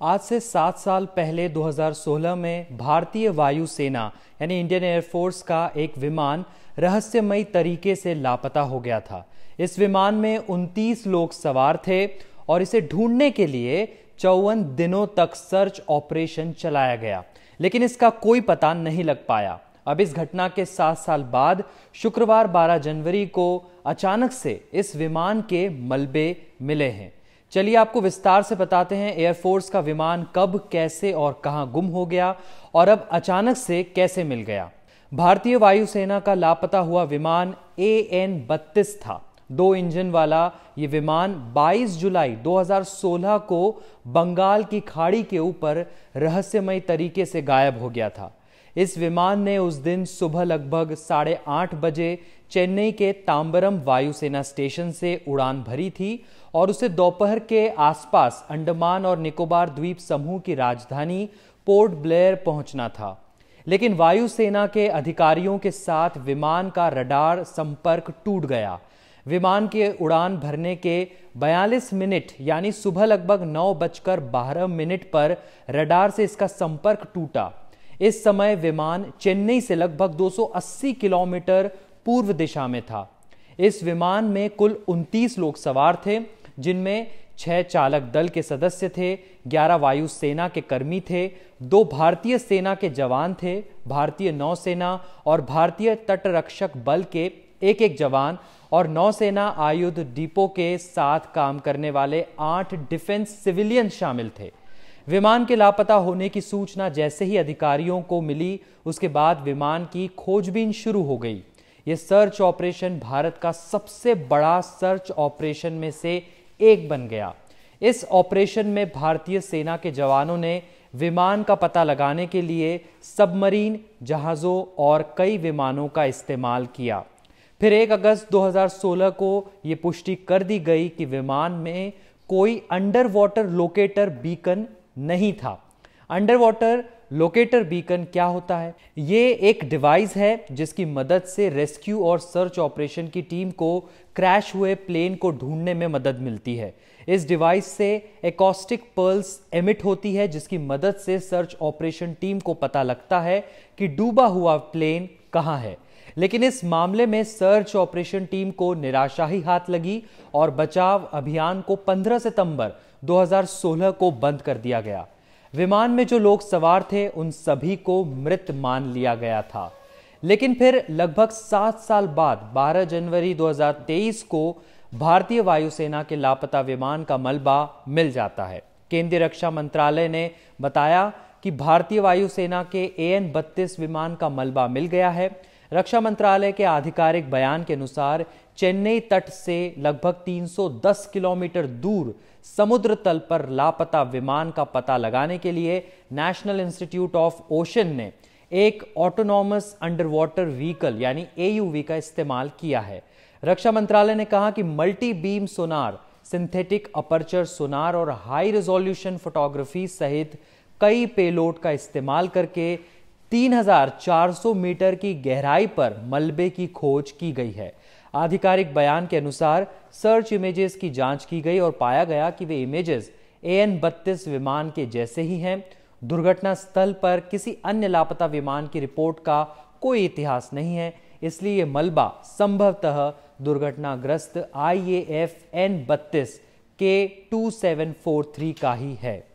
आज से सात साल पहले 2016 में भारतीय वायुसेना, यानी इंडियन एयरफोर्स का एक विमान रहस्यमयी तरीके से लापता हो गया था। इस विमान में 29 लोग सवार थे और इसे ढूँढने के लिए चौवन दिनों तक सर्च ऑपरेशन चलाया गया, लेकिन इसका कोई पता नहीं लग पाया। अब इस घटना के सात साल बाद शुक्रवार 12 जनवरी को अचानक से इस विमान के मलबे मिले हैं। चलिए आपको विस्तार से बताते हैं एयरफोर्स का विमान कब, कैसे और कहाँ गुम हो गया और अब अचानक से कैसे मिल गया। भारतीय वायुसेना का लापता हुआ विमान ए एन बत्तीस था। दो इंजन वाला ये विमान 22 जुलाई 2016 को बंगाल की खाड़ी के ऊपर रहस्यमय तरीके से गायब हो गया था। इस विमान ने उस दिन सुबह लगभग साढ़े आठ बजे चेन्नई के तांबरम वायुसेना स्टेशन से उड़ान भरी थी और उसे दोपहर के आसपास अंडमान और निकोबार द्वीप समूह की राजधानी पोर्ट ब्लेयर पहुँचना था। लेकिन वायुसेना के अधिकारियों के साथ विमान का रडार संपर्क टूट गया। विमान के उड़ान भरने के 42 मिनट, यानी सुबह लगभग नौ बजकर बारह मिनट पर रडार से इसका संपर्क टूटा। इस समय विमान चेन्नई से लगभग 280 किलोमीटर पूर्व दिशा में था। इस विमान में कुल 29 लोग सवार थे, जिनमें छह चालक दल के सदस्य थे, ग्यारह वायुसेना के कर्मी थे, दो भारतीय सेना के जवान थे, भारतीय नौसेना और भारतीय तटरक्षक बल के एक एक जवान और नौसेना आयुध डिपो के साथ काम करने वाले आठ डिफेंस सिविलियन शामिल थे। विमान के लापता होने की सूचना जैसे ही अधिकारियों को मिली, उसके बाद विमान की खोजबीन शुरू हो गई। यह सर्च ऑपरेशन भारत का सबसे बड़ा सर्च ऑपरेशन में से एक बन गया। इस ऑपरेशन में भारतीय सेना के जवानों ने विमान का पता लगाने के लिए सबमरीन, जहाजों और कई विमानों का इस्तेमाल किया। फिर 1 अगस्त 2016 को यह पुष्टि कर दी गई कि विमान में कोई अंडर वाटर लोकेटर बीकन नहीं था। अंडर वाटर लोकेटर बीकन क्या होता है? ये एक डिवाइस है जिसकी मदद से रेस्क्यू और सर्च ऑपरेशन की टीम को क्रैश हुए प्लेन को ढूँढने में मदद मिलती है। इस डिवाइस से एकॉस्टिक पर्ल्स एमिट होती है, जिसकी मदद से सर्च ऑपरेशन टीम को पता लगता है कि डूबा हुआ प्लेन कहाँ है। लेकिन इस मामले में सर्च ऑपरेशन टीम को निराशा ही हाथ लगी और बचाव अभियान को 15 सितंबर 2016 को बंद कर दिया गया। विमान में जो लोग सवार थे, उन सभी को मृत मान लिया गया था। लेकिन फिर लगभग सात साल बाद 12 जनवरी 2023 को भारतीय वायुसेना के लापता विमान का मलबा मिल जाता है। केंद्रीय रक्षा मंत्रालय ने बताया कि भारतीय वायुसेना के ए एन बत्तीस विमान का मलबा मिल गया है। रक्षा मंत्रालय के आधिकारिक बयान के अनुसार, चेन्नई तट से लगभग 310 किलोमीटर दूर समुद्र तल पर लापता विमान का पता लगाने के लिए नेशनल इंस्टीट्यूट ऑफ़ ओशन ने एक ऑटोनॉमस अंडर वाटर व्हीकल यानी एयूवी का इस्तेमाल किया है। रक्षा मंत्रालय ने कहा कि multi beam sonar synthetic aperture sonar और हाई रेजोल्यूशन फोटोग्राफी सहित कई पेलोड का इस्तेमाल करके 3400 मीटर की गहराई पर मलबे की खोज की गई है। आधिकारिक बयान के अनुसार सर्च इमेजेस की जाँच की गई और पाया गया कि वे इमेजेस ए एन बत्तीस विमान के जैसे ही हैं। दुर्घटना स्थल पर किसी अन्य लापता विमान की रिपोर्ट का कोई इतिहास नहीं है। इसलिए यह मलबा संभवतः दुर्घटनाग्रस्त आई ए एफ़ एन बत्तीस के टू सेवन फोर थ्री का ही है।